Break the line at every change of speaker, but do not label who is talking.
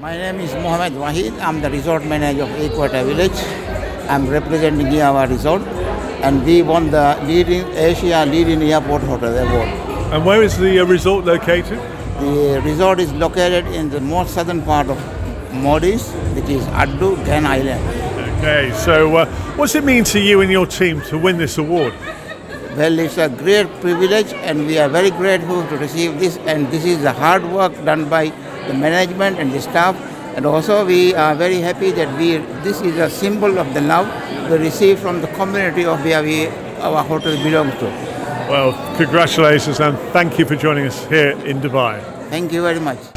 name is Mohamed Waheed. I'm the resort manager of Equator Village. I'm representing our resort, and we won the leading Asia leading airport hotel award.
And where is the uh, resort located?
The resort is located in the most southern part of Maldives, which is Addu, Gan Island.
Okay, so uh, what's it mean to you and your team to win this award?
Well, it's a great privilege, and we are very grateful to receive this. And this is the hard work done by the management and the staff. And also, we are very happy that we this is a symbol of the love we receive from the community of where we our hotel belongs to.
Well, congratulations and thank you for joining us here in Dubai.
Thank you very much.